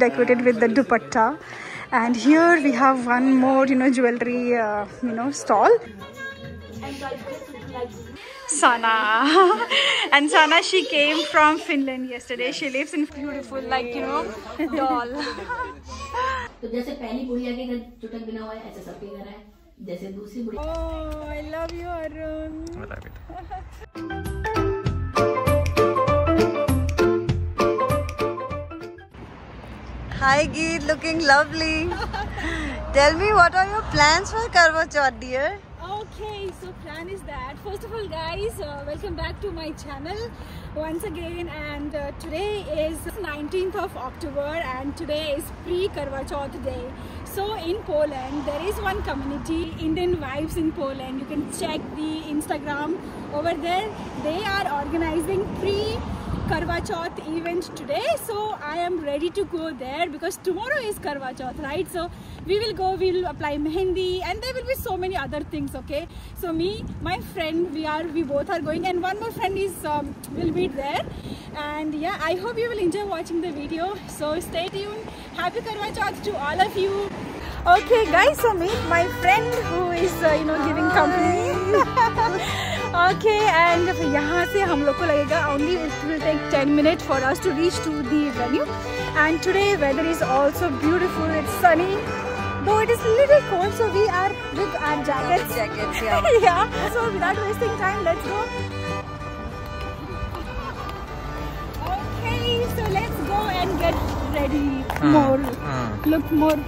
decorated with the dupatta and here we have one more you know jewelry uh, you know stall sana and sana she came from finland yesterday she lives in beautiful like you know doll तो जैसे पहली बुढ़िया के घर चुटक बिना हुआ है ऐसे सबके घर है जैसे दूसरी बुढ़िया oh i love you arun Hi Geet, looking lovely. Tell me what are your plans for Karwa Chauth, dear? Okay, so plan is that. First of all, guys, uh, welcome back to my channel once again. And uh, today is 19th of October, and today is pre-Karva Chauth day. So in Poland, there is one community, Indian Vibes in Poland. You can check the Instagram over there. They are organizing pre Karva Chauth event today. So I am ready to go there because tomorrow is Karva Chauth, right? So we will go, we will apply mehendi and there will be so many other things, okay? So me, my friend, we are, we both are going and one more friend is, um, will be there. And yeah, I hope you will enjoy watching the video. So stay tuned. Happy Karva Chauth to all of you. Okay guys, so meet my friend who is, uh, you know, giving company. Okay and यहाँ से हम लोग को लगेगा only it will take ten minute for us to reach to the venue and today weather is also beautiful it's sunny though it is a little cold so we are with our jackets jackets yeah yeah so without wasting time let's go okay so let's go and get ready mm. more mm. look more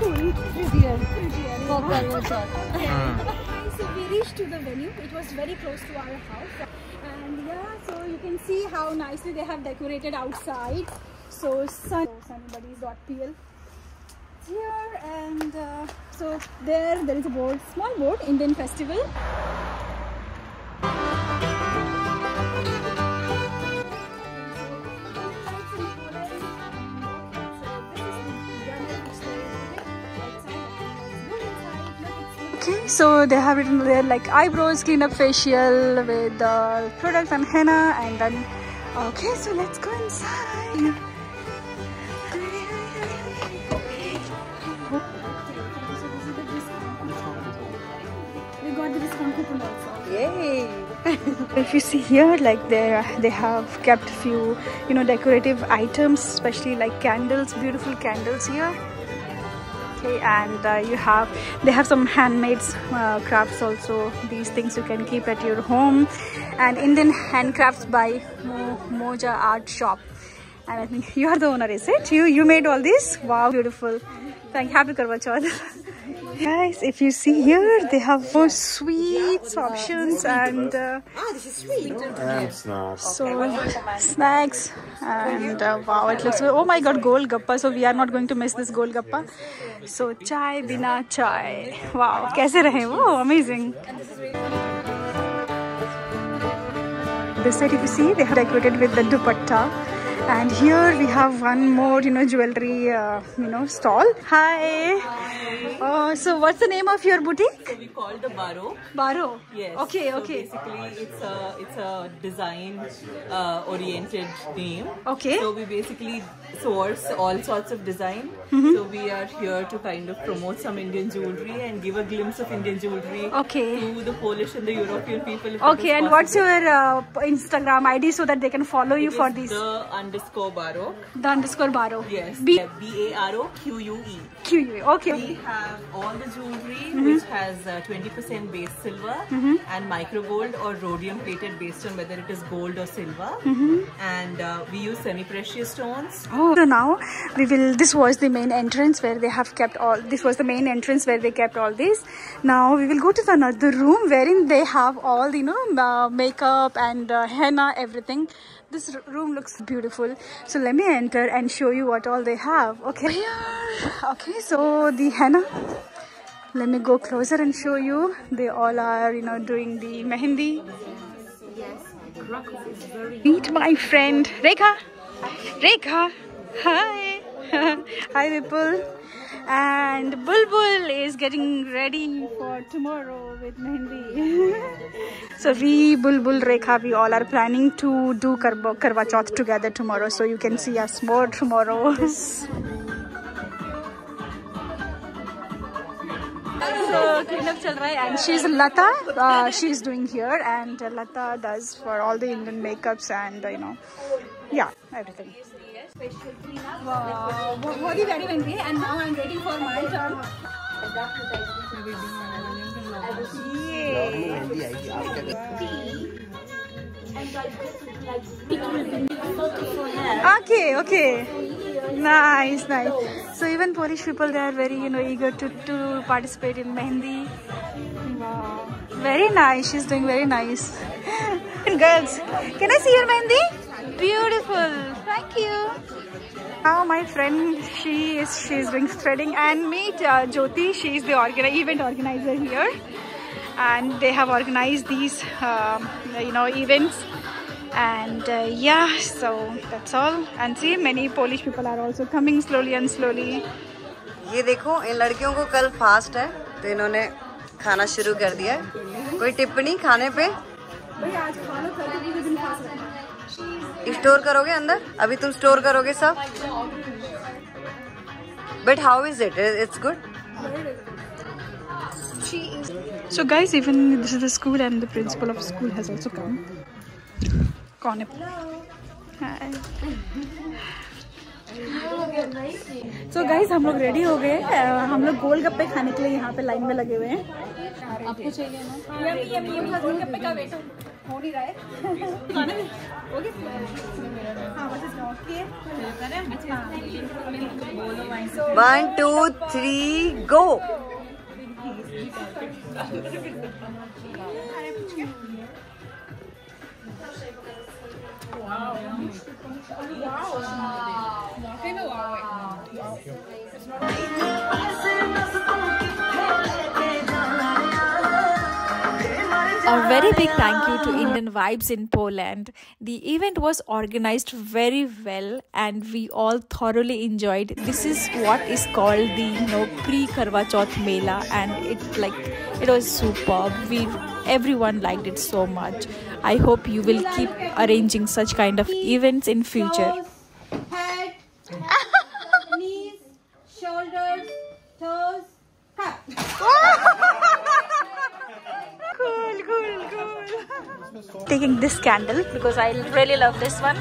cool prettier prettier mm. So we reached to the venue. It was very close to our house. And yeah, so you can see how nicely they have decorated outside. So sun sunnybuddies.pl here and uh, so there there is a board, small board, Indian festival. So they have written there like eyebrows, cleanup facial with uh, products and henna and then okay, so let's go inside. We got the discount coupon also. Yay! If you see here, like they they have kept a few, you know, decorative items, especially like candles, beautiful candles here. Okay, and uh, you have they have some handmade uh, crafts also. These things you can keep at your home, and Indian handcrafts by Mo Moja Art Shop. And I think you are the owner, is it? You you made all this? Wow, beautiful! Thank you. happy Karwa Chauth. Guys, if you see here, they have more sweets options and uh, And snacks. so snacks and uh, wow, it looks. Oh my God, gol gappa! So we are not going to miss this gold gappa. So chai bina chai. Wow, कैसे रहे वो? Amazing This side, if you see, they have decorated with the dupatta. And here we have one more, you know, jewelry, uh, you know, stall. Hi. Oh, so what's the name of your boutique? we call the Baroque. Baroque. Yes. Okay, So okay. basically, it's a it's a design uh, oriented name. Okay. So we basically source all sorts of design. Mm-hmm. So we are here to kind of promote some Indian jewelry and give a glimpse of Indian jewelry Okay. to the Polish and the European people. Okay, and what's your uh, Instagram ID so that they can follow you for this these? The underscore Baroque. The underscore Baroque. Yes. B B A R O Q U E. Q U. Okay. We have all the jewelry Mm-hmm. which has uh, 20% base silver and micro gold or rhodium plated based on whether it is gold or silver. Mm-hmm. And uh, we use semi precious stones. Oh, so now we will. This was the main entrance where they have kept all. This was the main entrance where they kept all this. Now we will go to the another room wherein they have all you know uh, makeup and uh, henna everything. This room looks beautiful. So let me enter and show you what all they have. Okay. Here. Okay. So the henna. Let me go closer and show you. They all are, you know, doing the mehendi. Meet my friend Rekha. Rekha. Hi. Hi, Vipul. And Bulbul is getting ready for tomorrow with Mehendi. so we, Bulbul, Rekha, we all are planning to do Karwa Chauth together tomorrow. So you can see us more tomorrow. So cleanup chal raha and she's Lata. Uh, she's doing here and Lata does for all the Indian makeups and you know, yeah, everything. Wow, बहुत ही प्यारी बन रही है and now I'm waiting for my turn. Okay, okay. Nice, nice. So even Polish people, they are very, you know, eager to, to participate in Mehendi. Wow. Very nice. She's doing very nice. And girls, can I see your Mehendi? Beautiful. Thank you. Now my friend, she is she's doing threading and meet uh, Jyoti. She is the organ event organizer here, and they have organized these, um, you know, events. And uh, yeah, so that's all. And see, many Polish people are also coming slowly and slowly. ये देखो इन लड़कियों को कल fast है तो इन्होंने खाना शुरू कर दिया है कोई टिप्पणी खाने पे भाई आज खा स्टोर करोगे अंदर अभी तुम स्टोर करोगे सब but how is it it's good so guys even this is the school and the principal of school has also come कौन है सो so गाइज़ हम लोग रेडी हो गए हम लोग गोल गप्पे खाने के लिए यहाँ पे लाइन में लगे हुए हैं आपको चाहिए ना यम्मी यम्मी गप्पे का वेट हो नहीं रहा है ओके हाँ बस इसका okay one two three go wow wow wow A very big thank you to Indian Vibes in Poland. The event was organized very well and we all thoroughly enjoyed. This is what is called the you know pre Karwa Chauth Mela and it like it was superb. We everyone liked it so much. I hope you will keep arranging such kind of events in future. head, knees, shoulders, toes, cup. Taking this candle because I really love this one,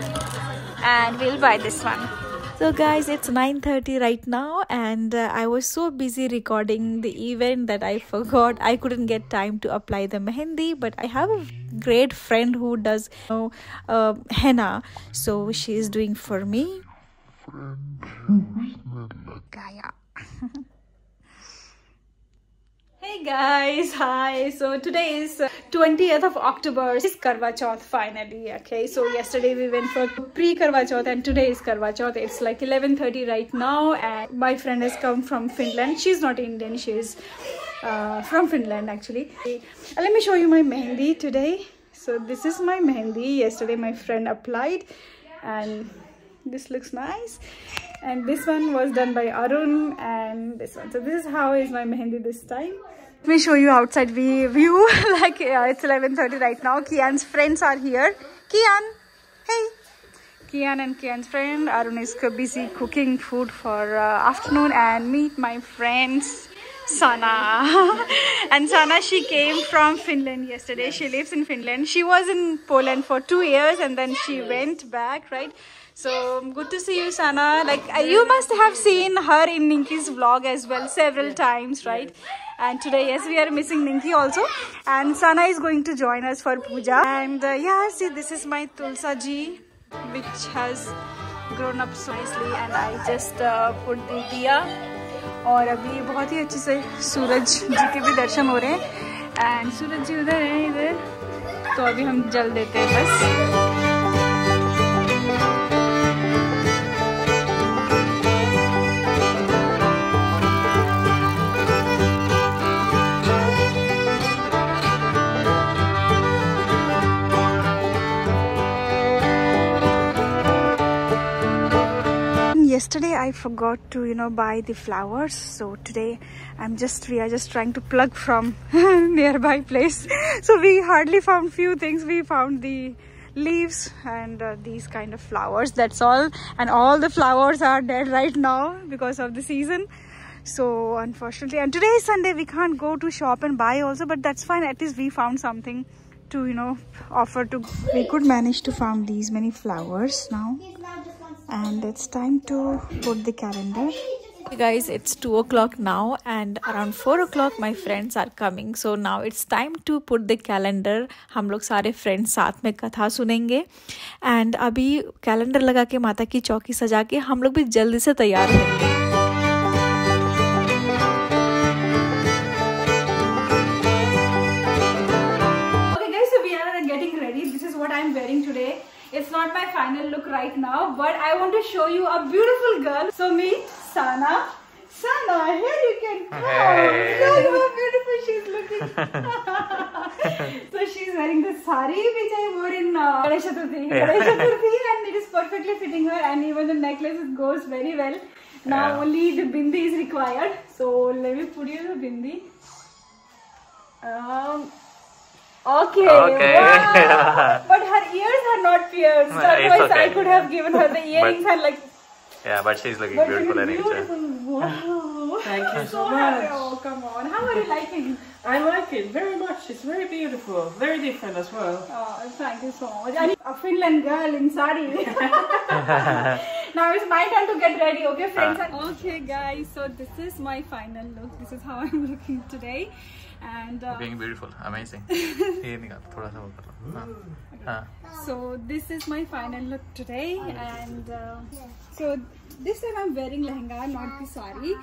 and we'll buy this one. So guys, it's 9:30 right now and uh, I was so busy recording the event that I forgot I couldn't get time to apply the mehendi but I have a great friend who does you know, uh, henna so she is doing for me. Gaia. Hey guys, hi. So today is uh, 20th of October. It's Karwa Chauth finally. Okay, so yesterday we went for pre Karwa Chauth and today is Karwa Chauth. It's like 11:30 right now, and my friend has come from Finland. She's not Indian. She's uh, from Finland actually. Uh, let me show you my mehendi today. So this is my mehendi. Yesterday my friend applied, and this looks nice and this one was done by Arun and this one. So this is how is my mehendi this time. Let me show you outside view, like yeah, it's 11:30 right now. Kian's friends are here. Kian hey. Kian and Kian's friend. Arun is busy cooking food for uh, afternoon and meet my friends Sana. And Sana she came from Finland yesterday. She lives in Finland. She was in Poland for two years and then she went back right so good to see you Sana like uh, you must have seen her in Ninki's vlog as well several times right and today yes we are missing Ninki also and Sana is going to join us for puja and uh, yeah see this is my Tulsa ji which has grown up so nicely and I just uh, put the diya और अभी बहुत ही अच्छे से सूरज जी के भी दर्शन हो रहे हैं एंड सूरज जी उधर हैं इधर तो अभी हम जल देते हैं बस yesterday I forgot to you know buy the flowers. So today I'm just we are just trying to plug from nearby place. So we hardly found few things. We found the leaves and uh, these kind of flowers. That's all. And all the flowers are dead right now because of the season. So unfortunately and today is sunday. We can't go to shop and buy also but that's fine. At least we found something to you know offer to we could manage to find these many flowers now and it's time to put the calendar Hey guys it's 2 o'clock now and around 4 o'clock my friends are coming so now it's time to put the calendar हम लोग सारे friends साथ में कथा सुनेंगे and अभी calendar लगा के माता की चौकी सजा के हम लोग भी जल्दी से तैयार होंगे not my final look right now, but I want to show you a beautiful girl. So meet Sana. Sana, here you can come. Look how beautiful she's looking. so she's wearing the sari which I wore in uh, Ganesh Chaturthi. And it is perfectly fitting her and even the necklace goes very well. Now Yeah. only the bindi is required. So let me put you the bindi. Um, okay. Okay. Wow. but her ears are not pierced. No, it's Otherwise, I could have given her the earrings and like. Yeah, but she's looking But beautiful it is in nature. beautiful. Wow. Thank you so happy. much. Oh, come on. How are you liking? I like it very much. It's very beautiful, very different as well. Oh, thank you so much. And a Finland girl in sari. now it's my turn to get ready, okay, friends? Ah. Okay, guys. So this is my final look. This is how I'm looking today, and uh, being beautiful. Amazing. Ah. Ah. So this is my final look today. And uh, so this time i'm wearing lehenga not the sari.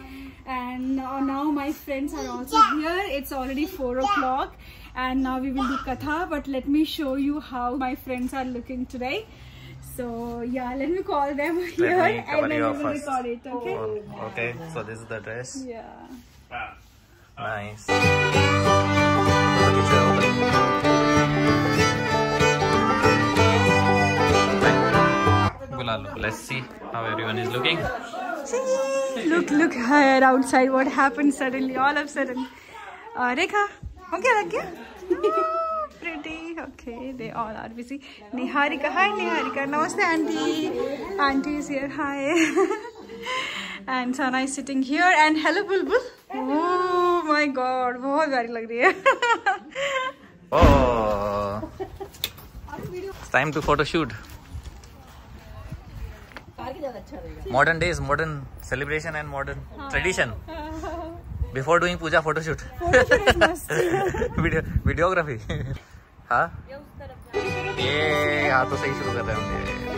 And uh, now my friends are also here. It's already four o'clock. And now we will do katha. But let me show you how my friends are looking today. So yeah, let me call them here and then we will record it. Okay. Oh, okay. So this is the dress. Yeah. Wow. Nice. Look at you. Bulalo. Let's see how everyone is looking. look, look her outside. What happened suddenly? All of a sudden. Uh, Rekha, okay, like Pretty. Okay, they all are busy. Niharika, hi Niharika. Namaste, auntie. Auntie is here. Hi. and Sana is sitting here. And hello, Bulbul. Oh. My God बहुत प्यारी लग रही है। Time to photoshoot modern days modern celebration and modern tradition before doing puja photoshoot videography हाँ ये हाँ तो सही शुरू कर रहे हैं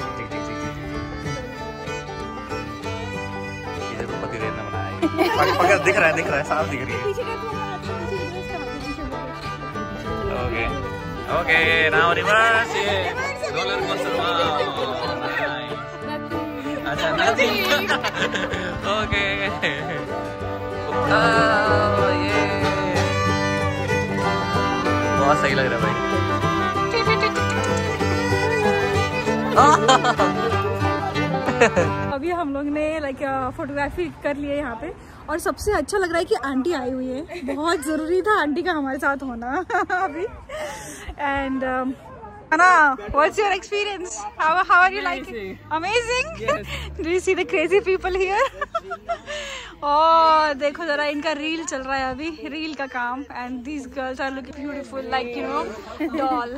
पकड़ पकड़ दिख रहा है दिख रहा है साफ दिख रही है पीछे का थोड़ा अच्छा पीछे की तरफ से हाँ, पीछे को। Okay. Okay, now reverse it. Roller coaster. Wow. Nice. अच्छा nothing. okay. Oh, yeah. बहुत सही लग रहा है भाई अभी हम लोग ने लाइक फोटोग्राफी uh, कर लिया यहाँ पे। और सबसे अच्छा लग रहा है कि आंटी आई हुई है। बहुत ज़रूरी था आंटी का हमारे साथ होना अभी। एंड एक्सपीरियंस अमेजिंग देखो जरा इनका रील चल रहा है अभी। रील का काम। And these girls are looking beautiful like you know doll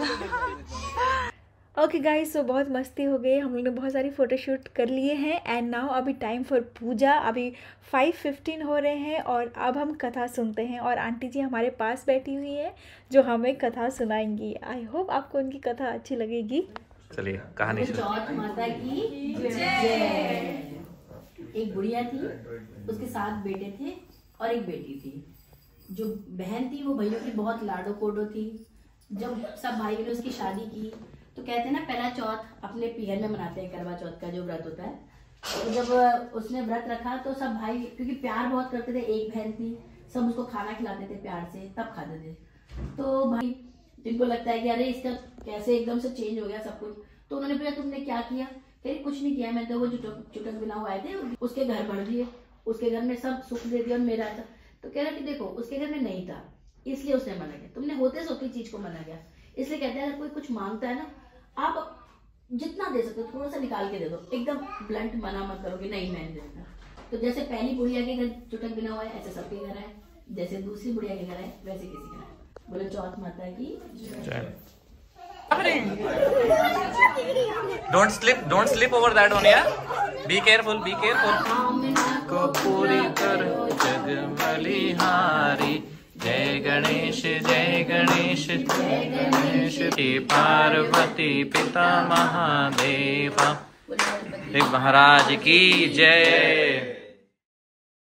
okay guys so बहुत मस्ती हो गई। हम लोग ने बहुत सारी फोटोशूट कर लिए हैं। एंड नाउ अभी टाइम फॉर पूजा। अभी फाइव फिफ्टीन हो रहे हैं और अब हम कथा सुनते हैं। और आंटी जी हमारे पास बैठी हुई है जो हमें कथा सुनाएँगी। आई होप आपको उनकी कथा अच्छी लगेगी। चलिए कहानी माता की जय। एक बुढ़िया थी उसके सात बेटे थे और एक बेटी थी। जो बहन थी वो भैया की बहुत लाडो कोडो थी। जब सब भाई ने उसकी शादी की तो कहते हैं ना, पहला चौथ अपने पीहर में मनाते हैं, करवा चौथ का जो व्रत होता है। तो जब उसने व्रत रखा तो सब भाई, क्योंकि प्यार बहुत करते थे, एक बहन थी, सब उसको खाना खिलाते थे प्यार से, तब खाते थे। तो भाई, जिनको लगता है कि अरे इसका कैसे एकदम से चेंज हो गया सब कुछ तो उन्होंने पूछा तुमने क्या किया? फिर कुछ नहीं किया, मैं तो वो चुटक बिना हुआ आए थे, उसके घर भर दिए उसके घर में सब सुख दे दिया और मेरा था। तो कह रहा कि देखो, उसके घर में नहीं था, इसलिए उसने मना किया। तुमने होते सोती चीज़ को मना किया। इसलिए कहते हैं, अगर कोई कुछ माँगता है ना आप जितना दे सकते हो थोड़ा सा निकाल के दे दो। एकदम ब्लंट मना मत करो कि नहीं मैं नहीं देता तो जैसे पहली बुढ़िया के घर चुटक बिना हुआ है ऐसे सबके घर है। जैसे दूसरी बुढ़िया के घर है वैसे किसी के घर है। बोले चौथ माता की Don't slip, don't slip over that one, yeah? Be careful, be careful. को पूरी करो जग बलिहारी जय गणेश जय गणेश। जय पार्वती पिता महादेवा। महाराज की जय।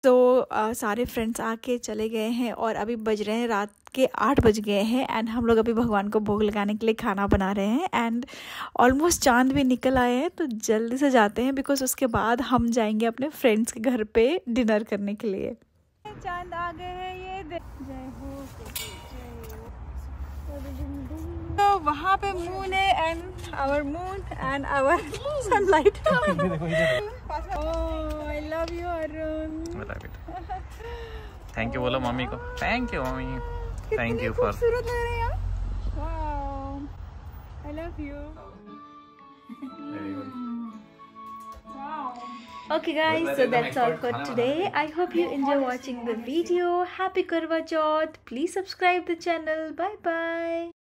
तो अ, सारे फ्रेंड्स आके चले गए हैं और अभी बज रहे हैं रात के आठ बज गए हैं एंड हम लोग अभी भगवान को भोग लगाने के लिए खाना बना रहे हैं एंड ऑलमोस्ट चाँद भी निकल आए हैं तो जल्दी से जाते हैं बिकॉज़ उसके बाद हम जाएँगे अपने फ्रेंड्स के घर पे डिनर करने के लिए। चाँद आ गए हैं ये तो वहाँ पे मून है and our moon and our sunlight oh I love you Arun thank you बोलो मम्मी को thank you mummy thank you for खूबसूरत लग रहे हैं यार wow I love you Okay guys, so that's all for today. I hope you enjoy watching the video. Happy Karwa Chauth. Please subscribe the channel. Bye bye.